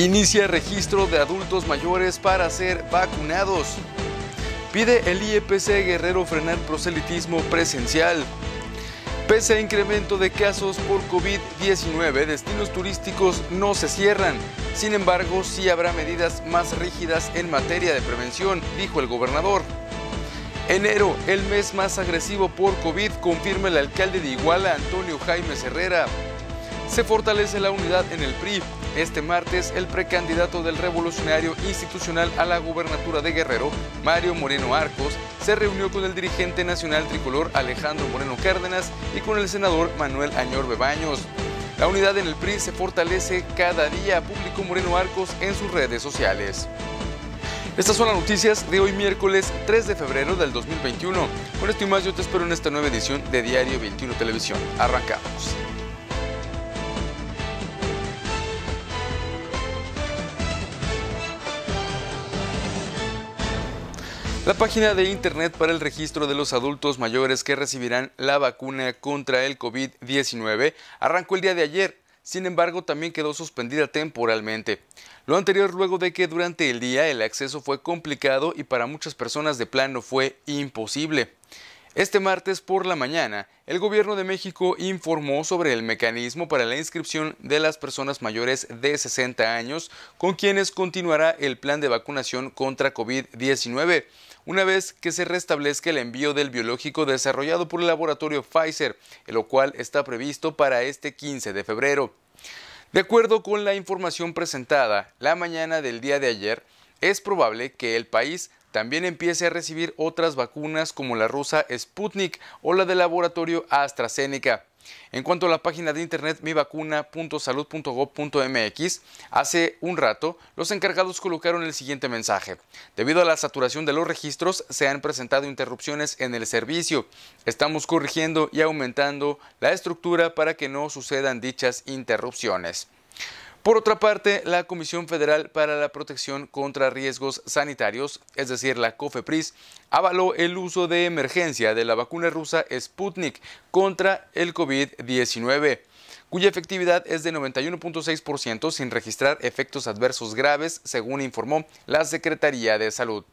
Inicia registro de adultos mayores para ser vacunados. Pide el IEPC Guerrero frenar proselitismo presencial. Pese a incremento de casos por COVID-19, destinos turísticos no se cierran. Sin embargo, sí habrá medidas más rígidas en materia de prevención, dijo el gobernador. Enero, el mes más agresivo por COVID, confirma el alcalde de Iguala, Antonio Jaime Herrera. Se fortalece la unidad en el PRI. Este martes, el precandidato del Revolucionario Institucional a la gubernatura de Guerrero, Mario Moreno Arcos, se reunió con el dirigente nacional tricolor Alejandro Moreno Cárdenas y con el senador Manuel Añor Bebaños. La unidad en el PRI se fortalece cada día, publicó Moreno Arcos en sus redes sociales. Estas son las noticias de hoy miércoles 3 de febrero del 2021. Con esto y más yo te espero en esta nueva edición de Diario 21 Televisión. Arrancamos. La página de Internet para el registro de los adultos mayores que recibirán la vacuna contra el COVID-19 arrancó el día de ayer. Sin embargo, también quedó suspendida temporalmente. Lo anterior luego de que durante el día el acceso fue complicado y para muchas personas de plano fue imposible. Este martes por la mañana, el gobierno de México informó sobre el mecanismo para la inscripción de las personas mayores de 60 años con quienes continuará el plan de vacunación contra COVID-19, una vez que se restablezca el envío del biológico desarrollado por el laboratorio Pfizer, lo cual está previsto para este 15 de febrero. De acuerdo con la información presentada la mañana del día de ayer, es probable que el país también empiece a recibir otras vacunas como la rusa Sputnik o la del laboratorio AstraZeneca. En cuanto a la página de internet mivacuna.salud.gov.mx, hace un rato los encargados colocaron el siguiente mensaje. Debido a la saturación de los registros, se han presentado interrupciones en el servicio. Estamos corrigiendo y aumentando la estructura para que no sucedan dichas interrupciones. Por otra parte, la Comisión Federal para la Protección contra Riesgos Sanitarios, es decir, la COFEPRIS, avaló el uso de emergencia de la vacuna rusa Sputnik contra el COVID-19 cuya efectividad es de 91.6% sin registrar efectos adversos graves, según informó la Secretaría de Salud.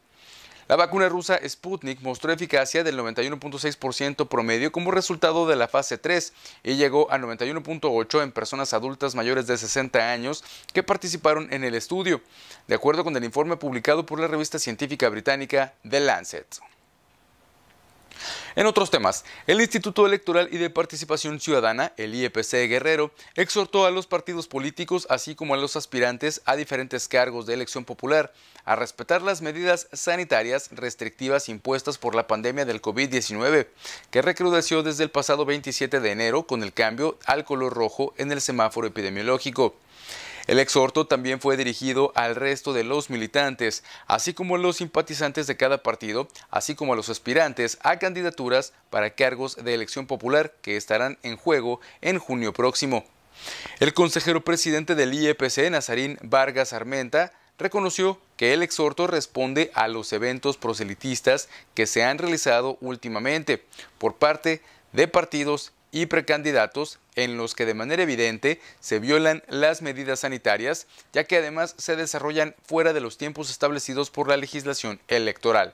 La vacuna rusa Sputnik mostró eficacia del 91.6% promedio como resultado de la fase 3 y llegó a 91.8 en personas adultas mayores de 60 años que participaron en el estudio, de acuerdo con el informe publicado por la revista científica británica The Lancet. En otros temas, el Instituto Electoral y de Participación Ciudadana, el IEPC Guerrero, exhortó a los partidos políticos, así como a los aspirantes a diferentes cargos de elección popular, a respetar las medidas sanitarias restrictivas impuestas por la pandemia del COVID-19, que recrudeció desde el pasado 27 de enero con el cambio al color rojo en el semáforo epidemiológico. El exhorto también fue dirigido al resto de los militantes, así como a los simpatizantes de cada partido, así como a los aspirantes a candidaturas para cargos de elección popular que estarán en juego en junio próximo. El consejero presidente del IEPC, Nazarín Vargas Armenta, reconoció que el exhorto responde a los eventos proselitistas que se han realizado últimamente por parte de partidos y precandidatos en los que de manera evidente se violan las medidas sanitarias, ya que además se desarrollan fuera de los tiempos establecidos por la legislación electoral.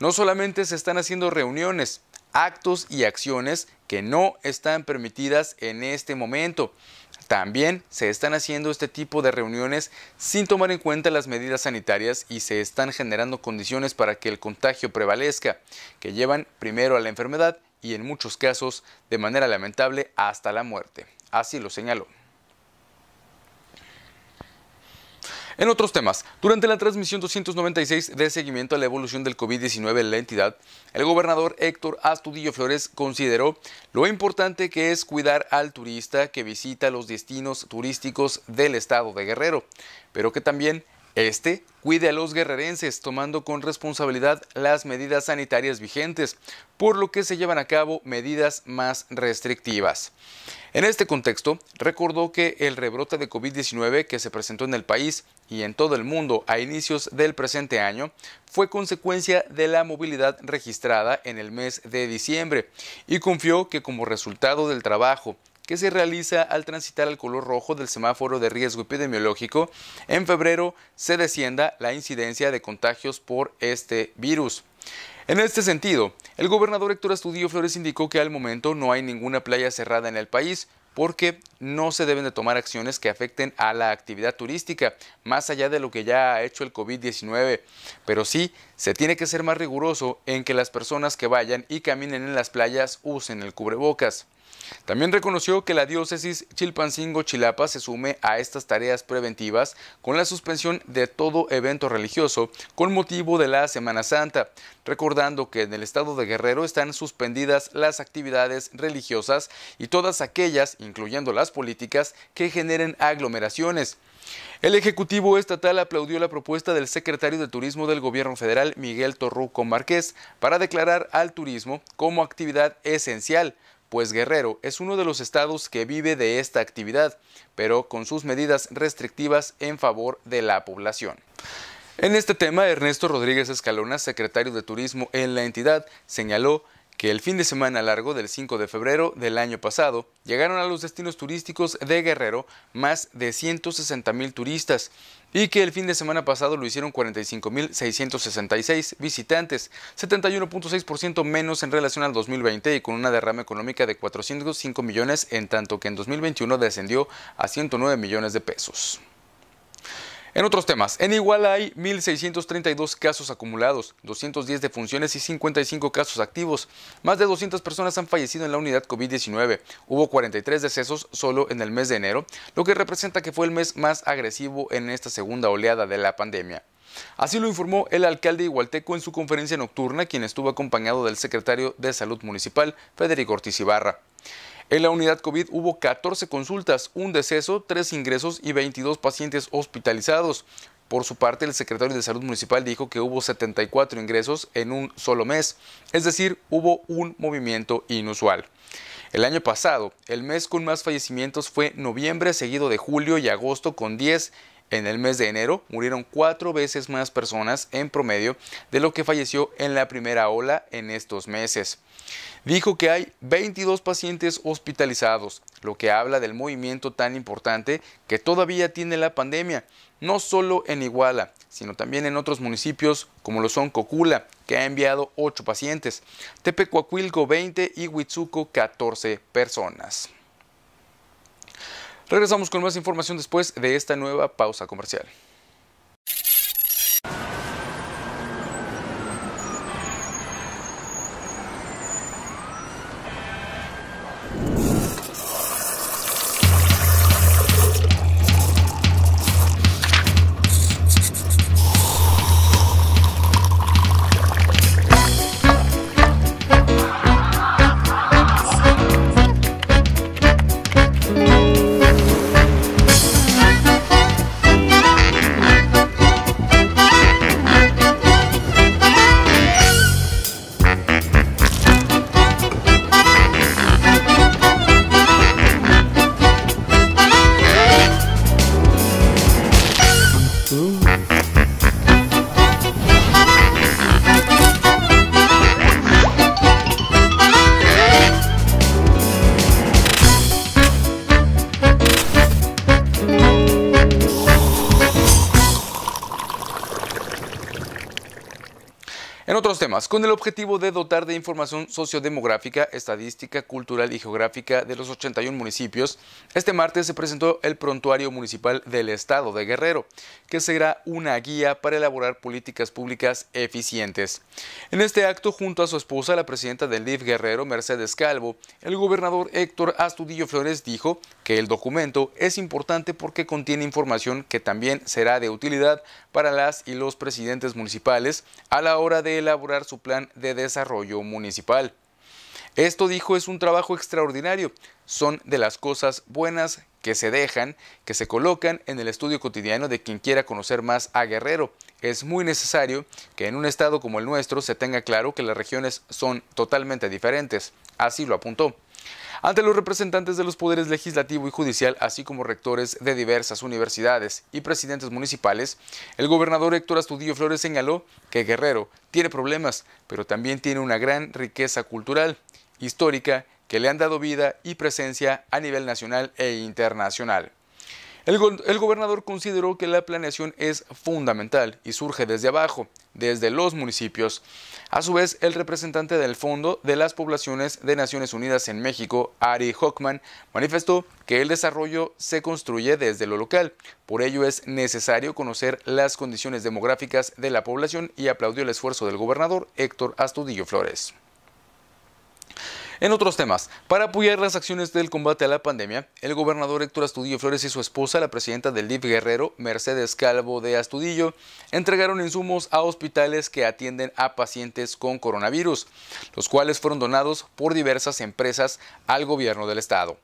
No solamente se están haciendo reuniones, actos y acciones que no están permitidas en este momento. También se están haciendo este tipo de reuniones sin tomar en cuenta las medidas sanitarias y se están generando condiciones para que el contagio prevalezca, que llevan primero a la enfermedad y en muchos casos de manera lamentable hasta la muerte. Así lo señaló. En otros temas, durante la transmisión 296 de seguimiento a la evolución del COVID-19 en la entidad, el gobernador Héctor Astudillo Flores consideró lo importante que es cuidar al turista que visita los destinos turísticos del estado de Guerrero, pero que también este cuide a los guerrerenses tomando con responsabilidad las medidas sanitarias vigentes, por lo que se llevan a cabo medidas más restrictivas. En este contexto, recordó que el rebrote de COVID-19 que se presentó en el país y en todo el mundo a inicios del presente año fue consecuencia de la movilidad registrada en el mes de diciembre y confió que como resultado del trabajo que se realiza al transitar al color rojo del semáforo de riesgo epidemiológico, en febrero se descienda la incidencia de contagios por este virus. En este sentido, el gobernador Héctor Astudillo Flores indicó que al momento no hay ninguna playa cerrada en el país, porque no se deben de tomar acciones que afecten a la actividad turística, más allá de lo que ya ha hecho el COVID-19. Pero sí, se tiene que ser más riguroso en que las personas que vayan y caminen en las playas usen el cubrebocas. También reconoció que la diócesis Chilpancingo-Chilapa se sume a estas tareas preventivas con la suspensión de todo evento religioso con motivo de la Semana Santa, recordando que en el estado de Guerrero están suspendidas las actividades religiosas y todas aquellas, incluyendo las políticas, que generen aglomeraciones. El Ejecutivo Estatal aplaudió la propuesta del secretario de Turismo del Gobierno Federal, Miguel Torruco Márquez, para declarar al turismo como actividad esencial, pues Guerrero es uno de los estados que vive de esta actividad, pero con sus medidas restrictivas en favor de la población. En este tema, Ernesto Rodríguez Escalona, secretario de Turismo en la entidad, señaló que el fin de semana largo del 5 de febrero del año pasado llegaron a los destinos turísticos de Guerrero más de 160 mil turistas y que el fin de semana pasado lo hicieron 45.666 visitantes, 71.6% menos en relación al 2020 y con una derrama económica de 405 millones, en tanto que en 2021 descendió a 109 millones de pesos. En otros temas, en Iguala hay 1.632 casos acumulados, 210 defunciones y 55 casos activos. Más de 200 personas han fallecido en la unidad COVID-19. Hubo 43 decesos solo en el mes de enero, lo que representa que fue el mes más agresivo en esta segunda oleada de la pandemia. Así lo informó el alcalde Igualteco en su conferencia nocturna, quien estuvo acompañado del secretario de Salud Municipal, Federico Ortiz Ibarra. En la unidad COVID hubo 14 consultas, un deceso, 3 ingresos y 22 pacientes hospitalizados. Por su parte, el secretario de Salud Municipal dijo que hubo 74 ingresos en un solo mes, es decir, hubo un movimiento inusual. El año pasado, el mes con más fallecimientos fue noviembre, seguido de julio y agosto con 10 en el mes de enero murieron cuatro veces más personas en promedio de lo que falleció en la primera ola en estos meses. Dijo que hay 22 pacientes hospitalizados, lo que habla del movimiento tan importante que todavía tiene la pandemia, no solo en Iguala, sino también en otros municipios como lo son Cocula, que ha enviado 8 pacientes, Tepecuacuilco 20 y Huitzuco 14 personas. Regresamos con más información después de esta nueva pausa comercial. Con el objetivo de dotar de información sociodemográfica, estadística, cultural y geográfica de los 81 municipios, este martes se presentó el Prontuario Municipal del Estado de Guerrero, que será una guía para elaborar políticas públicas eficientes. En este acto, junto a su esposa, la presidenta del DIF Guerrero, Mercedes Calvo, el gobernador Héctor Astudillo Flores dijo que el documento es importante porque contiene información que también será de utilidad para las y los presidentes municipales a la hora de elaborar su plan de desarrollo municipal. Esto, dijo, es un trabajo extraordinario. Son de las cosas buenas que se dejan, que se colocan en el estudio cotidiano de quien quiera conocer más a Guerrero. Es muy necesario que en un estado como el nuestro se tenga claro que las regiones son totalmente diferentes. Así lo apuntó. Ante los representantes de los poderes legislativo y judicial, así como rectores de diversas universidades y presidentes municipales, el gobernador Héctor Astudillo Flores señaló que Guerrero tiene problemas, pero también tiene una gran riqueza cultural, histórica que le han dado vida y presencia a nivel nacional e internacional. El, gobernador consideró que la planeación es fundamental y surge desde abajo, desde los municipios. A su vez, el representante del Fondo de las Poblaciones de Naciones Unidas en México, Ari Hockman, manifestó que el desarrollo se construye desde lo local. Por ello es necesario conocer las condiciones demográficas de la población y aplaudió el esfuerzo del gobernador Héctor Astudillo Flores. En otros temas, para apoyar las acciones del combate a la pandemia, el gobernador Héctor Astudillo Flores y su esposa, la presidenta del DIF Guerrero, Mercedes Calvo de Astudillo, entregaron insumos a hospitales que atienden a pacientes con coronavirus, los cuales fueron donados por diversas empresas al gobierno del estado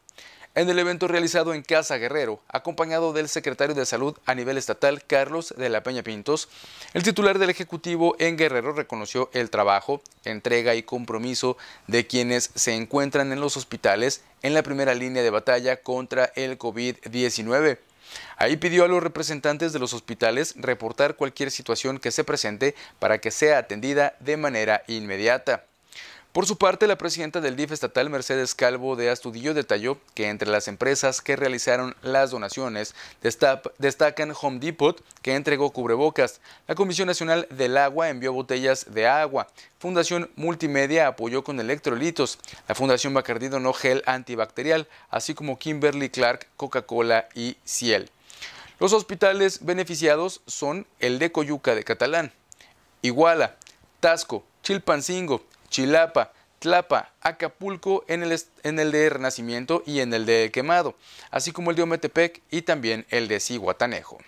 en el evento realizado en Casa Guerrero, acompañado del secretario de Salud a nivel estatal, Carlos de la Peña Pintos, el titular del Ejecutivo en Guerrero reconoció el trabajo, entrega y compromiso de quienes se encuentran en los hospitales en la primera línea de batalla contra el COVID-19. Ahí pidió a los representantes de los hospitales reportar cualquier situación que se presente para que sea atendida de manera inmediata. Por su parte, la presidenta del DIF estatal, Mercedes Calvo de Astudillo, detalló que entre las empresas que realizaron las donaciones destacan Home Depot, que entregó cubrebocas, la Comisión Nacional del Agua envió botellas de agua, Fundación Multimedia apoyó con electrolitos, la Fundación Bacardi donó gel antibacterial, así como Kimberly Clark, Coca-Cola y Ciel. Los hospitales beneficiados son el de Coyuca de Catalán, Iguala, Tasco, Chilpancingo, Chilapa, Tlapa, Acapulco en el, en el de Renacimiento y en el de Quemado, así como el de Ometepec y también el de Ciguatanejo.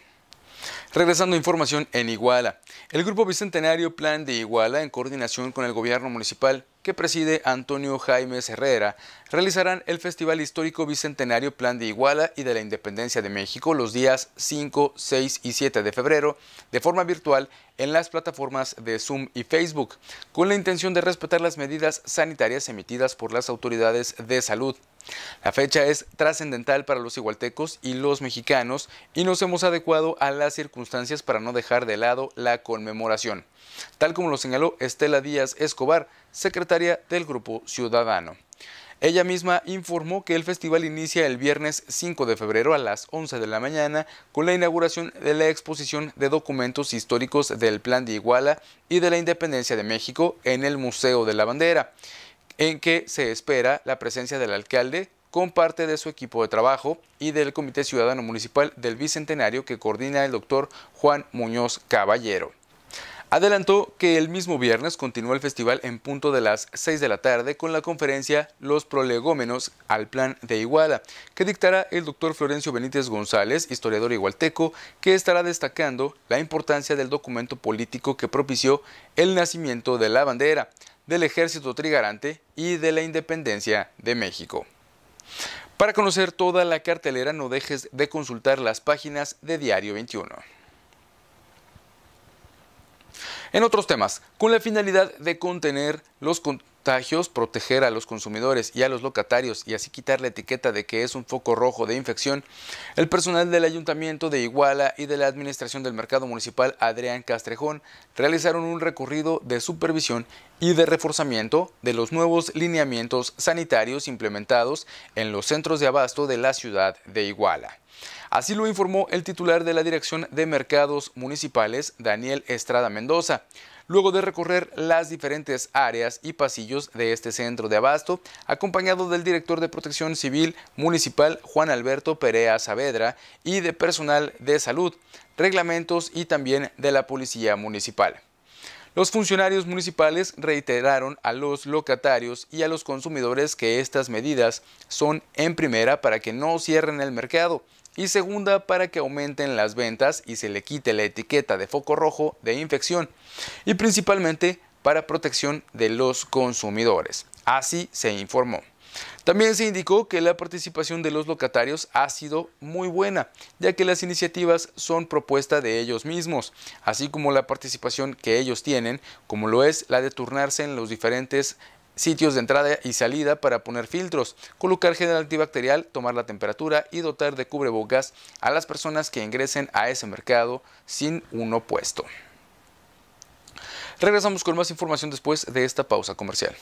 Regresando a información en Iguala, el Grupo Bicentenario Plan de Iguala, en coordinación con el gobierno municipal que preside Antonio Jaime Herrera, realizarán el Festival Histórico Bicentenario Plan de Iguala y de la Independencia de México los días 5, 6 y 7 de febrero de forma virtual en las plataformas de Zoom y Facebook, con la intención de respetar las medidas sanitarias emitidas por las autoridades de salud. La fecha es trascendental para los igualtecos y los mexicanos y nos hemos adecuado a las circunstancias para no dejar de lado la conmemoración, tal como lo señaló Estela Díaz Escobar, secretaria del Grupo Ciudadano. Ella misma informó que el festival inicia el viernes 5 de febrero a las 11 de la mañana con la inauguración de la exposición de documentos históricos del Plan de Iguala y de la Independencia de México en el Museo de la Bandera, en que se espera la presencia del alcalde con parte de su equipo de trabajo y del Comité Ciudadano Municipal del Bicentenario que coordina el doctor Juan Muñoz Caballero. Adelantó que el mismo viernes continúa el festival en punto de las 6 de la tarde con la conferencia Los prolegómenos al plan de Iguala, que dictará el doctor Florencio Benítez González, historiador igualteco, que estará destacando la importancia del documento político que propició el nacimiento de la bandera, del ejército trigarante y de la independencia de México. Para conocer toda la cartelera no dejes de consultar las páginas de Diario 21. En otros temas, con la finalidad de contener los contagios, proteger a los consumidores y a los locatarios y así quitar la etiqueta de que es un foco rojo de infección, el personal del Ayuntamiento de Iguala y de la Administración del Mercado Municipal Adrián Castrejón realizaron un recorrido de supervisión y de reforzamiento de los nuevos lineamientos sanitarios implementados en los centros de abasto de la ciudad de Iguala. Así lo informó el titular de la Dirección de Mercados Municipales, Daniel Estrada Mendoza, luego de recorrer las diferentes áreas y pasillos de este centro de abasto, acompañado del director de Protección Civil Municipal, Juan Alberto Perea Saavedra, y de personal de salud, reglamentos y también de la Policía Municipal. Los funcionarios municipales reiteraron a los locatarios y a los consumidores que estas medidas son en primera para que no cierren el mercado y segunda para que aumenten las ventas y se le quite la etiqueta de foco rojo de infección y principalmente para protección de los consumidores. Así se informó. También se indicó que la participación de los locatarios ha sido muy buena, ya que las iniciativas son propuesta de ellos mismos, así como la participación que ellos tienen, como lo es la de turnarse en los diferentes sitios de entrada y salida para poner filtros, colocar gel antibacterial, tomar la temperatura y dotar de cubrebocas a las personas que ingresen a ese mercado sin uno puesto. Regresamos con más información después de esta pausa comercial.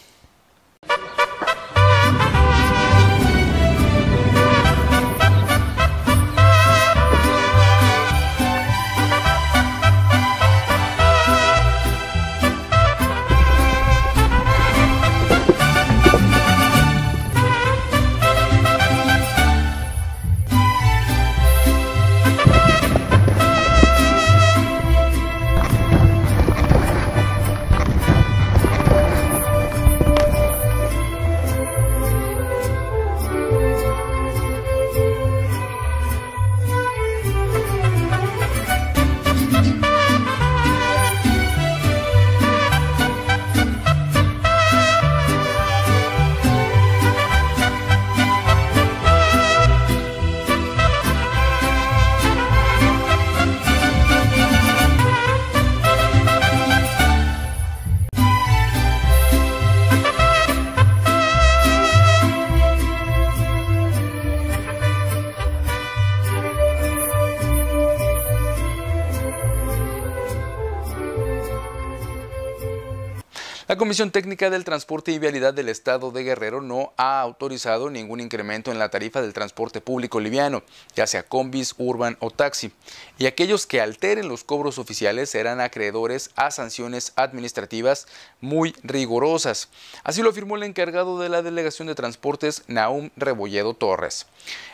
La Comisión Técnica del Transporte y Vialidad del Estado de Guerrero no ha autorizado ningún incremento en la tarifa del transporte público liviano, ya sea combis, urban o taxi, y aquellos que alteren los cobros oficiales serán acreedores a sanciones administrativas muy rigurosas. Así lo afirmó el encargado de la Delegación de Transportes, Naum Rebolledo Torres.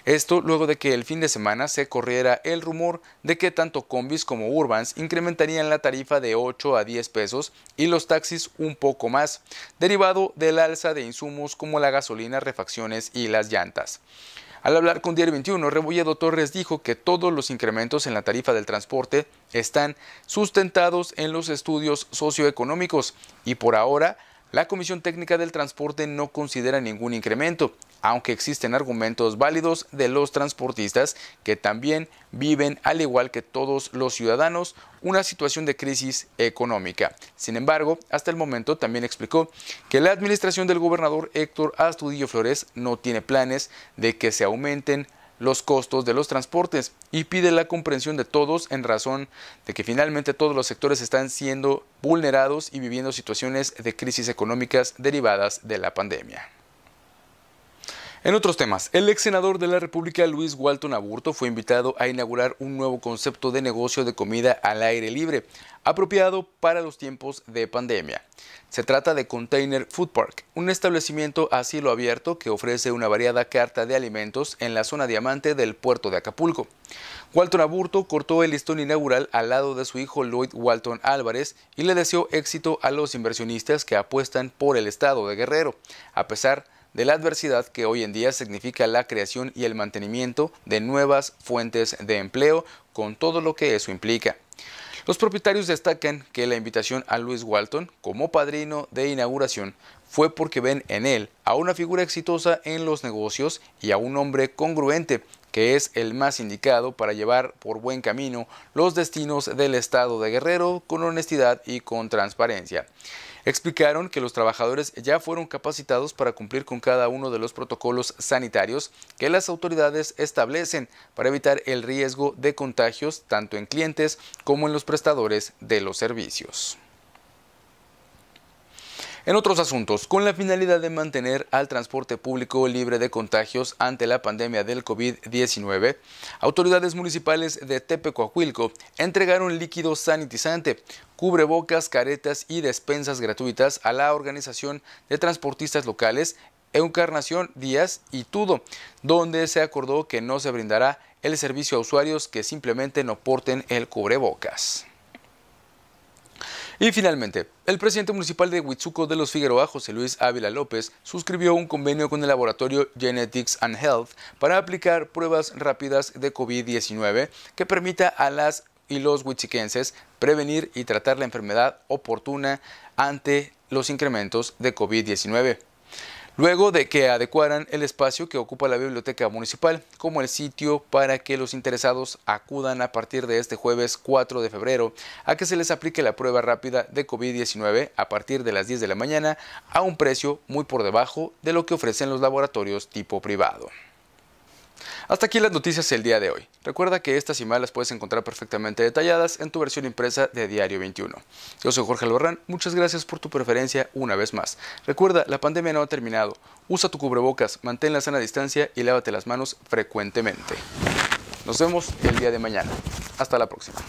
Esto luego de que el fin de semana se corriera el rumor de que tanto combis como urbans incrementarían la tarifa de 8 a 10 pesos y los taxis un poco más, derivado del alza de insumos como la gasolina, refacciones y las llantas. Al hablar con Diario 21, Rebolledo Torres dijo que todos los incrementos en la tarifa del transporte están sustentados en los estudios socioeconómicos y por ahora la Comisión Técnica del Transporte no considera ningún incremento, aunque existen argumentos válidos de los transportistas que también viven, al igual que todos los ciudadanos, una situación de crisis económica. Sin embargo, hasta el momento también explicó que la administración del gobernador Héctor Astudillo Flores no tiene planes de que se aumenten los costos de los transportes y pide la comprensión de todos en razón de que finalmente todos los sectores están siendo vulnerados y viviendo situaciones de crisis económicas derivadas de la pandemia. En otros temas, el ex senador de la República Luis Walton Aburto fue invitado a inaugurar un nuevo concepto de negocio de comida al aire libre, apropiado para los tiempos de pandemia. Se trata de Container Food Park, un establecimiento a cielo abierto que ofrece una variada carta de alimentos en la zona diamante del puerto de Acapulco. Walton Aburto cortó el listón inaugural al lado de su hijo Lloyd Walton Álvarez y le deseó éxito a los inversionistas que apuestan por el estado de Guerrero, a pesar de de la adversidad que hoy en día significa la creación y el mantenimiento de nuevas fuentes de empleo con todo lo que eso implica. Los propietarios destacan que la invitación a Luis Walton como padrino de inauguración fue porque ven en él a una figura exitosa en los negocios y a un hombre congruente que es el más indicado para llevar por buen camino los destinos del estado de Guerrero con honestidad y con transparencia. Explicaron que los trabajadores ya fueron capacitados para cumplir con cada uno de los protocolos sanitarios que las autoridades establecen para evitar el riesgo de contagios tanto en clientes como en los prestadores de los servicios. En otros asuntos, con la finalidad de mantener al transporte público libre de contagios ante la pandemia del COVID-19, autoridades municipales de Tepecoahuilco entregaron líquido sanitizante, cubrebocas, caretas y despensas gratuitas a la Organización de Transportistas Locales Encarnación Díaz y Tudo, donde se acordó que no se brindará el servicio a usuarios que simplemente no porten el cubrebocas. Y finalmente, el presidente municipal de Huitzuco de los Figueroa, José Luis Ávila López, suscribió un convenio con el laboratorio Genetics and Health para aplicar pruebas rápidas de COVID-19 que permita a las y los huichiquenses prevenir y tratar la enfermedad oportuna ante los incrementos de COVID-19 luego de que adecuaran el espacio que ocupa la biblioteca municipal como el sitio para que los interesados acudan a partir de este jueves 4 de febrero a que se les aplique la prueba rápida de COVID-19 a partir de las 10 de la mañana a un precio muy por debajo de lo que ofrecen los laboratorios tipo privado. Hasta aquí las noticias del día de hoy. Recuerda que estas y más las puedes encontrar perfectamente detalladas en tu versión impresa de Diario 21. Yo soy Jorge Albarrán, muchas gracias por tu preferencia una vez más. Recuerda, la pandemia no ha terminado. Usa tu cubrebocas, mantén la sana distancia y lávate las manos frecuentemente. Nos vemos el día de mañana. Hasta la próxima.